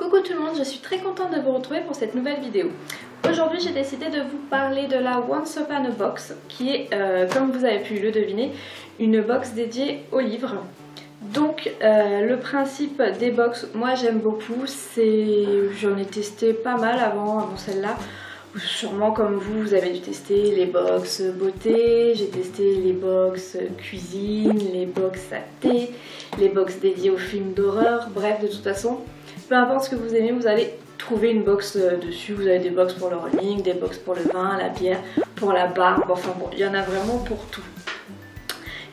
Coucou tout le monde, je suis très contente de vous retrouver pour cette nouvelle vidéo. Aujourd'hui j'ai décidé de vous parler de la Once Upon a Box qui est, euh, comme vous avez pu le deviner, une box dédiée aux livres. Donc euh, le principe des box, moi j'aime beaucoup, c'est j'en ai testé pas mal avant, avant celle-là. Sûrement comme vous, vous avez dû tester les box beauté, j'ai testé les box cuisine, les box à thé, les box dédiées aux films d'horreur, bref de toute façon, peu importe ce que vous aimez, vous allez trouver une box euh, dessus, vous avez des box pour le running, des box pour le vin, la bière, pour la barbe, enfin bon, il y en a vraiment pour tout.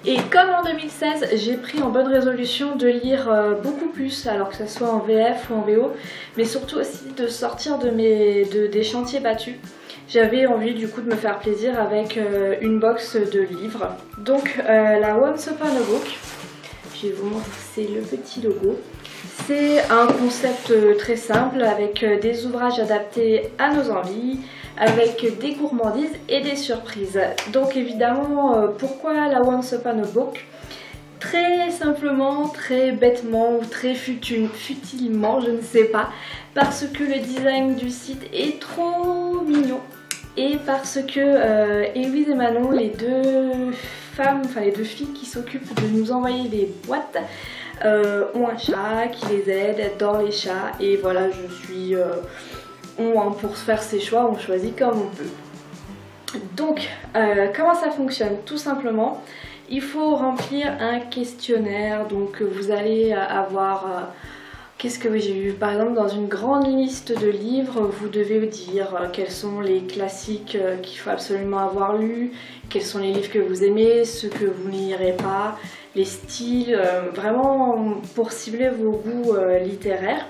Et comme en 2016, j'ai pris en bonne résolution de lire euh, beaucoup plus, alors que ce soit en VF ou en VO, mais surtout aussi de sortir de mes, des chantiers battus. J'avais envie du coup de me faire plaisir avec euh, une box de livres. Donc la Once Upon a Book, je vais vous montrer, le petit logo. C'est un concept très simple avec des ouvrages adaptés à nos envies, avec des gourmandises et des surprises. Donc évidemment, euh, pourquoi la Once Upon a Book? Très simplement, très bêtement ou très futilement, je ne sais pas, parce que le design du site est trop mignon et parce que euh, et Manon, les deux femmes, enfin les deux filles qui s'occupent de nous envoyer des boîtes, euh, ont un chat qui les aide dans les chats et voilà, je suis... Euh, on, pour faire ses choix, on choisit comme on peut. Donc, euh, comment ça fonctionne? Tout simplement, il faut remplir un questionnaire. Donc, vous allez avoir... Qu'est-ce que j'ai vu? Par exemple, dans une grande liste de livres, vous devez dire quels sont les classiques qu'il faut absolument avoir lus, quels sont les livres que vous aimez, ceux que vous n'irez pas, les styles, vraiment pour cibler vos goûts littéraires.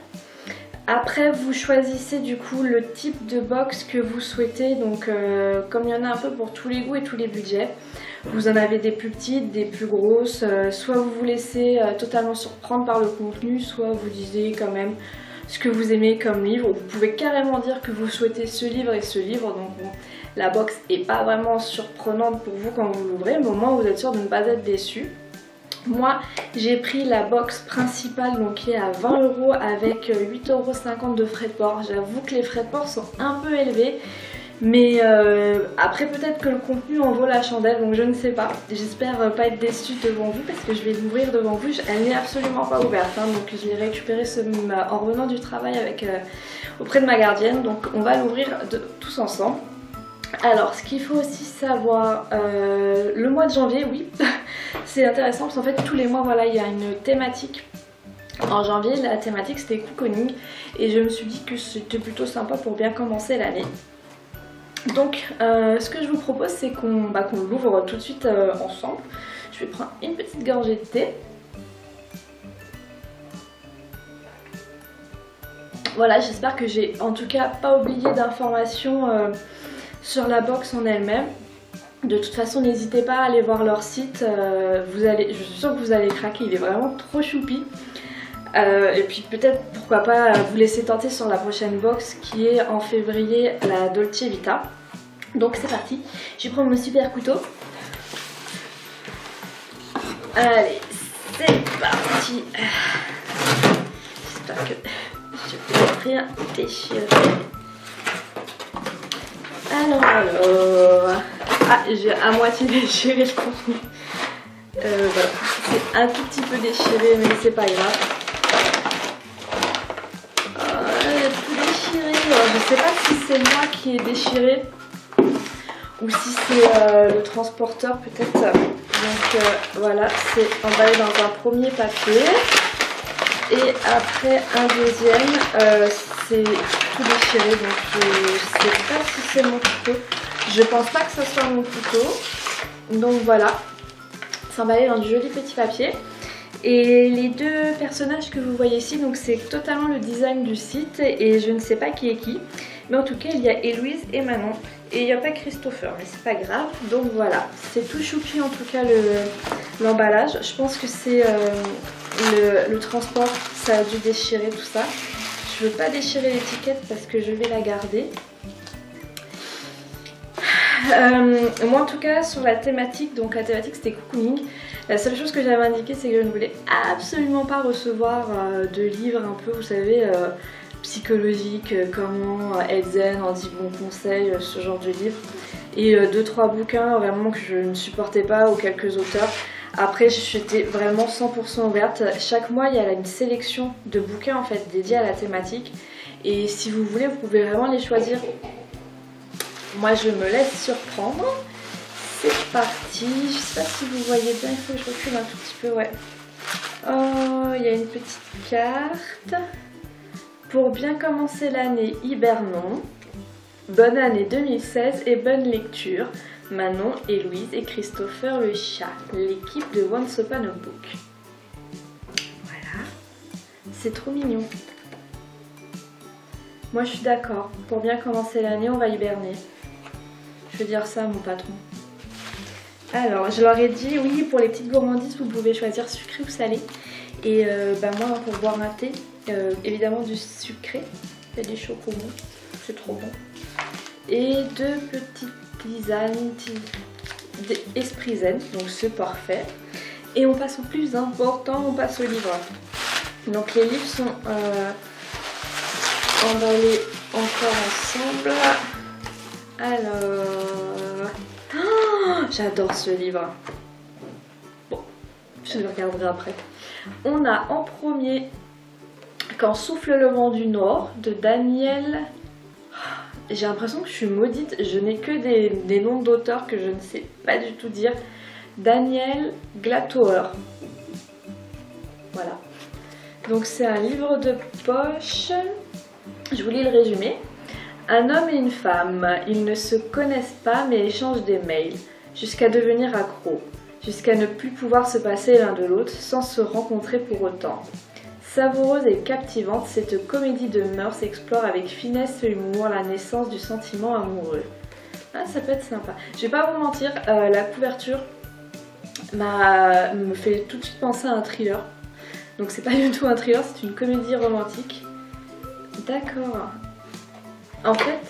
Après, vous choisissez du coup le type de box que vous souhaitez. Donc, euh, comme il y en a un peu pour tous les goûts et tous les budgets, vous en avez des plus petites, des plus grosses. Euh, soit vous vous laissez euh, totalement surprendre par le contenu, soit vous disiez quand même ce que vous aimez comme livre. Vous pouvez carrément dire que vous souhaitez ce livre et ce livre. Donc, la box est pas vraiment surprenante pour vous quand vous l'ouvrez, mais au moins vous êtes sûr de ne pas être déçu. Moi, j'ai pris la box principale donc qui est à 20 euros avec 8,50€ de frais de port. J'avoue que les frais de port sont un peu élevés. Mais euh, après peut-être que le contenu en vaut la chandelle, donc je ne sais pas. J'espère euh, pas être déçue devant vous parce que je vais l'ouvrir devant vous. Elle n'est absolument pas ouverte, hein, donc je l'ai récupéré ce, en revenant du travail avec, euh, auprès de ma gardienne. Donc on va l'ouvrir tous ensemble. Alors ce qu'il faut aussi savoir, le mois de janvier, oui, c'est intéressant parce qu'en fait tous les mois voilà il y a une thématique. En janvier la thématique c'était cocooning. Et je me suis dit que c'était plutôt sympa pour bien commencer l'année. Donc euh, ce que je vous propose c'est qu'on bah, l'ouvre tout de suite euh, ensemble. Je vais prendre une petite gorgée de thé. Voilà j'espère que j'ai en tout cas pas oublié d'informations euh, sur la box en elle-même de toute façon, n'hésitez pas à aller voir leur site. Euh, je suis sûre que vous allez craquer. Il est vraiment trop choupi. Euh, et puis peut-être, pourquoi pas, vous laisser tenter sur la prochaine box qui est en février, la Dolce Vita. Donc c'est parti. Je prendre mon super couteau. Allez, c'est parti. J'espère que je vais rien déchirer. Alors, alors... Ah, j'ai à moitié déchiré le contenu. Euh, voilà, c'est un tout petit peu déchiré, mais c'est pas grave. Euh, tout déchiré. je sais pas si c'est moi qui ai déchiré ou si c'est euh, le transporteur peut-être. Donc euh, voilà, c'est emballé dans un premier papier. Et après un deuxième, c'est tout déchiré. Donc je sais pas si c'est mon couteau. Je pense pas que ce soit mon couteau. Donc voilà, c'est emballé dans du joli petit papier. Et les deux personnages que vous voyez ici, donc c'est totalement le design du site et je ne sais pas qui est qui. Mais en tout cas, il y a Héloïse et Manon. Et il n'y a pas Christopher, mais c'est pas grave. Donc voilà, c'est tout choupi en tout cas l'emballage. je pense que c'est euh, le, le, transport, ça a dû déchirer tout ça. Je veux pas déchirer l'étiquette parce que je vais la garder. Euh, moi en tout cas sur la thématique, donc la thématique c'était cocooning. La seule chose que j'avais indiqué c'est que je ne voulais absolument pas recevoir euh, de livres un peu, vous savez, euh, psychologiques, comment être zen, en 10 bons conseils, ce genre de livre. Et 2-3 bouquins vraiment que je ne supportais pas ou quelques auteurs. Après, j'étais vraiment 100% ouverte. Chaque mois, il y a une sélection de bouquins en fait dédiés à la thématique. Et si vous voulez, vous pouvez vraiment les choisir. Moi, je me laisse surprendre. C'est parti. Je sais pas si vous voyez bien. Il faut que je recule un tout petit peu. Ouais. Oh, il y a une petite carte. Pour bien commencer l'année, hibernons. Bonne année 2016 et bonne lecture. Manon, Louise et Christopher le chat, l'équipe de Once Upon a Book. Voilà, c'est trop mignon. Moi je suis d'accord, pour bien commencer l'année, on va hiberner. Je veux dire ça à mon patron. Alors, je leur ai dit, oui, pour les petites gourmandises, vous pouvez choisir sucré ou salé. Et euh, bah, moi, pour boire un thé, euh, évidemment du sucré et du chocolat. C'est trop bon. Et deux petites tisanes Esprit Zen, donc c'est parfait. Et on passe au plus important, on passe au livre. Donc les livres sont euh, emballés encore ensemble. Alors, oh, j'adore ce livre. Bon, je le regarderai après. On a en premier Quand souffle le vent du nord de Daniel j'ai l'impression que je suis maudite, je n'ai que des, noms d'auteurs que je ne sais pas du tout dire. Daniel Glatower. Voilà. Donc c'est un livre de poche. Je vous lis le résumé. Un homme et une femme, ils ne se connaissent pas mais échangent des mails, jusqu'à devenir accros, jusqu'à ne plus pouvoir se passer l'un de l'autre sans se rencontrer pour autant. Savoureuse et captivante, cette comédie de mœurs explore avec finesse et humour la naissance du sentiment amoureux. Ah, ça peut être sympa. Je vais pas vous mentir, euh, la couverture me fait tout de suite penser à un thriller. Donc c'est pas du tout un thriller, c'est une comédie romantique. D'accord. En fait...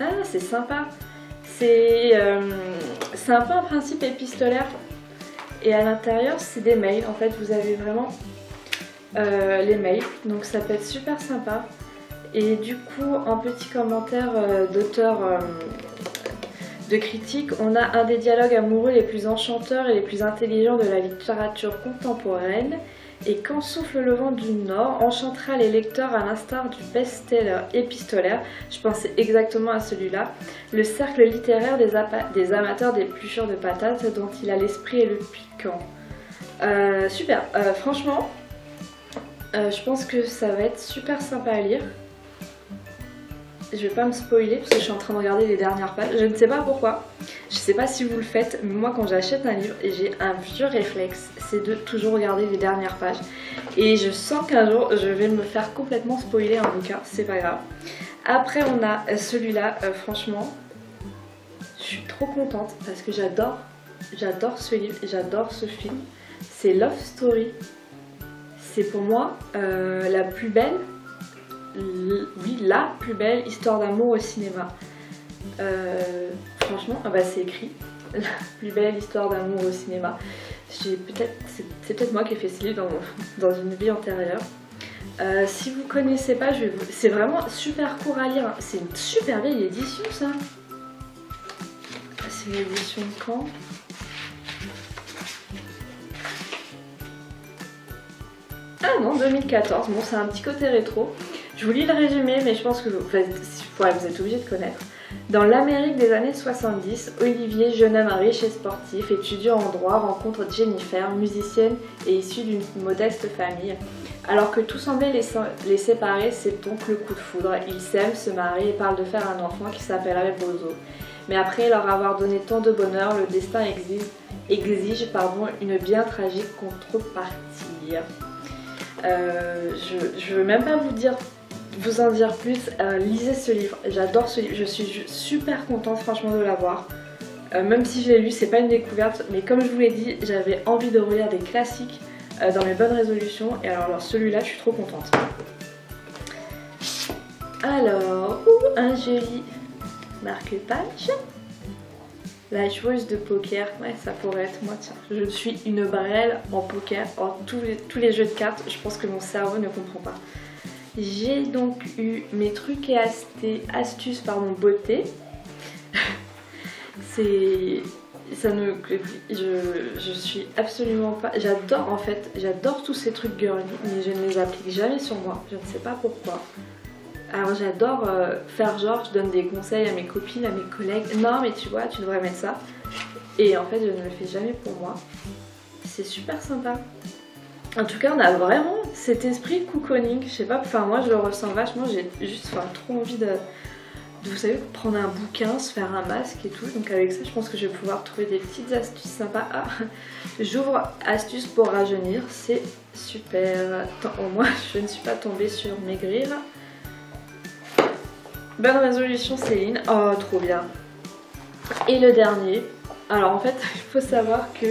Ah, c'est sympa. C'est euh, un peu un principe épistolaire et à l'intérieur, c'est des mails. En fait, vous avez vraiment euh, les mails. Donc ça peut être super sympa. Et du coup, en petit commentaire euh, d'auteur euh, de critique, on a un des dialogues amoureux les plus enchanteurs et les plus intelligents de la littérature contemporaine. Et Quand souffle le vent du Nord enchantera les lecteurs à l'instar du best-seller épistolaire, je pensais exactement à celui-là, le cercle littéraire des, des amateurs d'épluchures de patates dont il a l'esprit et le piquant. Euh, super, euh, franchement, euh, je pense que ça va être super sympa à lire. Je vais pas me spoiler parce que je suis en train de regarder les dernières pages. Je ne sais pas pourquoi. Je sais pas si vous le faites, mais moi quand j'achète un livre, j'ai un vieux réflexe, c'est de toujours regarder les dernières pages. Et je sens qu'un jour je vais me faire complètement spoiler un bouquin, c'est pas grave. Après on a celui-là, euh, franchement, je suis trop contente parce que j'adore, j'adore ce livre, j'adore ce film. C'est Love Story. C'est pour moi euh, la plus belle la plus belle histoire d'amour au cinéma. Euh, franchement, ah bah, c'est écrit. La plus belle histoire d'amour au cinéma. c'est peut-être moi qui ai fait ce livre dans, une vie antérieure. Euh, si vous connaissez pas, c'est vraiment super court à lire. C'est une super vieille édition ça. C'est une édition de quand? Ah non, 2014. Bon, c'est un petit côté rétro. Je vous lis le résumé, mais je pense que vous, vous êtes obligé de connaître. Dans l'Amérique des années 70, Olivier, jeune homme riche et sportif, étudiant en droit, rencontre Jennifer, musicienne et issue d'une modeste famille. Alors que tout semblait les, séparer, c'est donc le coup de foudre. Ils s'aiment, se marient et parlent de faire un enfant qui s'appellerait Bozo. Mais après leur avoir donné tant de bonheur, le destin exige, une bien tragique contrepartie. Euh, je ne veux même pas vous dire vous en dire plus, euh, lisez ce livre. J'adore ce livre, je suis super contente franchement de l'avoir. Euh, même si je l'ai lu, c'est pas une découverte, mais comme je vous l'ai dit, j'avais envie de relire des classiques euh, dans mes bonnes résolutions. Et alors, celui-là, je suis trop contente. Alors, un joli marque-page. La joueuse de poker, ouais ça pourrait être moi tiens. Je suis une brêle en poker, en tous les, tous les jeux de cartes, je pense que mon cerveau ne comprend pas. J'ai donc eu mes trucs et astuces pardon, beauté. C'est ça ne je, je suis absolument pas j'adore en fait j'adore tous ces trucs girly mais je ne les applique jamais sur moi. Je ne sais pas pourquoi. Alors j'adore euh, faire genre je donne des conseils à mes copines à mes collègues. Non mais tu vois tu devrais mettre ça. Et en fait je ne le fais jamais pour moi. C'est super sympa en tout cas on a vraiment cet esprit cocooning je sais pas enfin moi je le ressens vachement j'ai juste enfin, trop envie de vous savez, prendre un bouquin, se faire un masque et tout. Donc avec ça, je pense que je vais pouvoir trouver des petites astuces sympas. Ah, j'ouvre astuces pour rajeunir, c'est super. Au moins, je ne suis pas tombée sur maigrir. Bonne résolution Céline. Oh, trop bien. Et le dernier. Alors en fait, il faut savoir que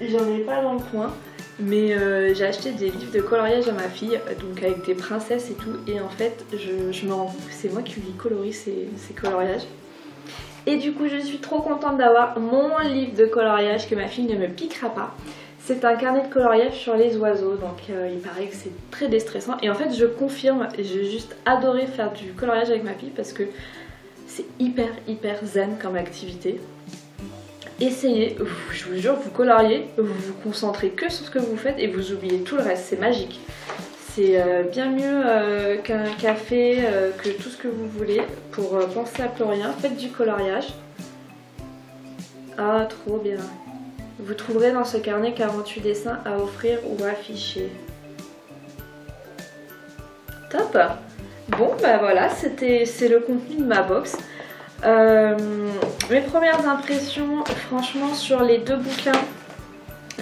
j'en ai pas dans le coin. Mais euh, j'ai acheté des livres de coloriage à ma fille, donc avec des princesses et tout. Et en fait, je, me rends compte c'est moi qui lui colorie ces, coloriages. Et du coup, je suis trop contente d'avoir mon livre de coloriage que ma fille ne me piquera pas. C'est un carnet de coloriage sur les oiseaux, donc euh, il paraît que c'est très déstressant. Et en fait, je confirme, j'ai juste adoré faire du coloriage avec ma fille parce que c'est hyper hyper zen comme activité essayez, je vous jure, vous coloriez, vous vous concentrez que sur ce que vous faites et vous oubliez tout le reste, c'est magique. C'est euh, bien mieux euh, qu'un café, euh, que tout ce que vous voulez pour penser à plus rien. Faites du coloriage. Ah, trop bien. Vous trouverez dans ce carnet 48 dessins à offrir ou afficher. Top Bon, bah voilà, c'était c'est le contenu de ma box. Euh, mes premières impressions, franchement, sur les deux bouquins,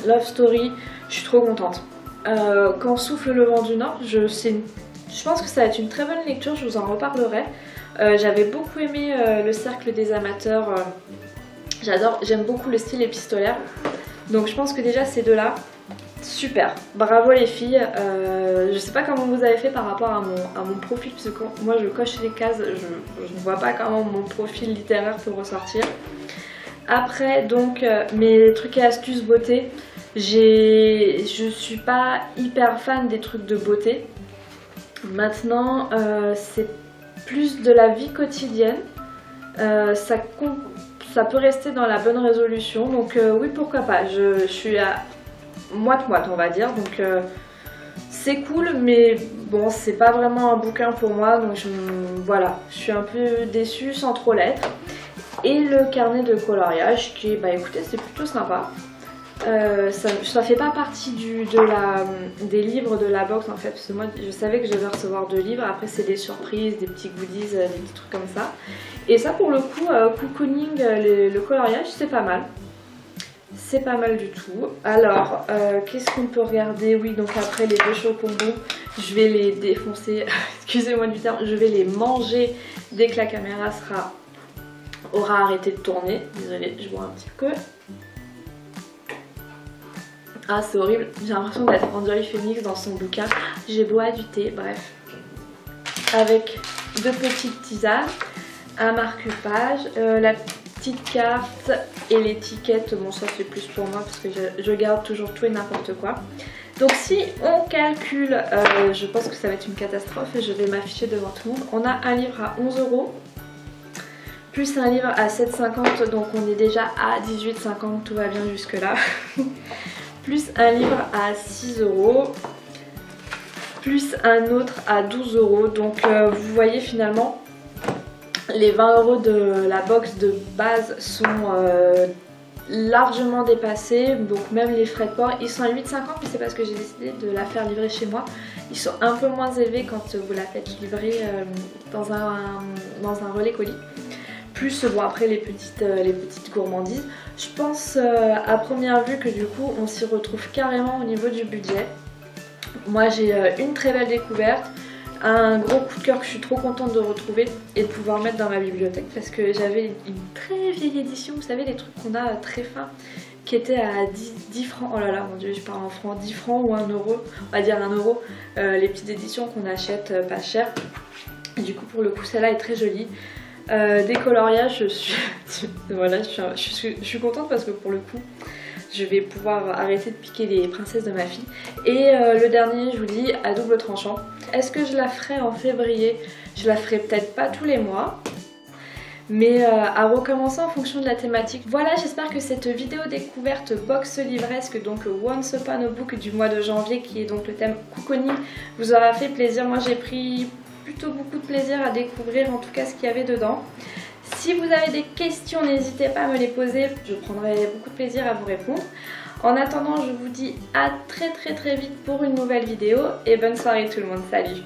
Love Story, je suis trop contente. Euh, quand souffle le vent du Nord, je, je pense que ça va être une très bonne lecture, je vous en reparlerai. Euh, j'avais beaucoup aimé le cercle des amateurs. J'adore, j'aime beaucoup le style épistolaire. Donc je pense que déjà ces deux-là, Super, bravo les filles. Euh, je sais pas comment vous avez fait par rapport à mon, profil, parce que moi je coche les cases, je ne vois pas comment mon profil littéraire peut ressortir. Après, donc, euh, mes trucs et astuces beauté, je suis pas hyper fan des trucs de beauté. Maintenant, euh, c'est plus de la vie quotidienne. ça, peut rester dans la bonne résolution, donc oui, pourquoi pas. Je suis à moite-moite, on va dire. Donc euh, c'est cool, mais bon, c'est pas vraiment un bouquin pour moi. Donc je, voilà, je suis un peu déçue sans trop l'être. Et le carnet de coloriage qui, bah écoutez, c'est plutôt sympa. Euh, ça, ça, fait pas partie du, de la, des livres de la box en fait parce que moi je savais que je devais recevoir deux livres après c'est des surprises, des petits goodies, euh, des petits trucs comme ça et ça pour le coup, euh, cocooning, le coloriage c'est pas mal c'est pas mal du tout. Alors, euh, qu'est-ce qu'on peut regarder? Oui, donc après les deux chocobons, je vais les défoncer, excusez-moi du terme, je vais les manger dès que la caméra sera aura arrêté de tourner. Désolée, je bois un petit peu. Ah, c'est horrible, j'ai l'impression d'être Joy Phoenix dans son bouquin. J'ai bois du thé, bref. Avec deux petites tisanes, un marque-page, euh, la petite carte et l'étiquette, bon ça c'est plus pour moi parce que je, garde toujours tout et n'importe quoi. Donc si on calcule, euh, je pense que ça va être une catastrophe et je vais m'afficher devant tout le monde. On a un livre à 11 euros, plus un livre à 7,50 donc on est déjà à 18,50, tout va bien jusque là. plus un livre à 6 euros, plus un autre à 12 euros. Donc euh, vous voyez finalement les 20 euros de la box de base sont euh, largement dépassés, donc même les frais de port, ils sont à 8,50 mais c'est parce que j'ai décidé de la faire livrer chez moi. Ils sont un peu moins élevés quand vous la faites livrer euh, dans, un, relais colis. Plus bon après les petites, euh, les petites gourmandises. Je pense à première vue que du coup on s'y retrouve carrément au niveau du budget. Moi j'ai une très belle découverte un gros coup de cœur que je suis trop contente de retrouver et de pouvoir mettre dans ma bibliothèque parce que j'avais une très vieille édition, vous savez les trucs qu'on a très fins qui étaient à 10, francs, oh là là mon dieu je parle en francs, 10 francs ou 1 euro, on va dire 1 euro, euh, les petites éditions qu'on achète euh, pas cher. Du coup pour le coup celle-là est très jolie. Euh, des coloriages, je suis, voilà, je suis, je, suis, contente parce que pour le coup je vais pouvoir arrêter de piquer les princesses de ma fille. Et euh, le dernier, je vous dis, à double tranchant. Est-ce que je la ferai en février? Je la ferai peut-être pas tous les mois, mais euh, à recommencer en fonction de la thématique. Voilà, j'espère que cette vidéo découverte box livresque, donc Once Upon a Book du mois de janvier, qui est donc le thème cocooning, vous aura fait plaisir. Moi j'ai pris plutôt beaucoup de plaisir à découvrir en tout cas ce qu'il y avait dedans. Si vous avez des questions, n'hésitez pas à me les poser, je prendrai beaucoup de plaisir à vous répondre. En attendant, je vous dis à très très très vite pour une nouvelle vidéo et bonne soirée tout le monde, salut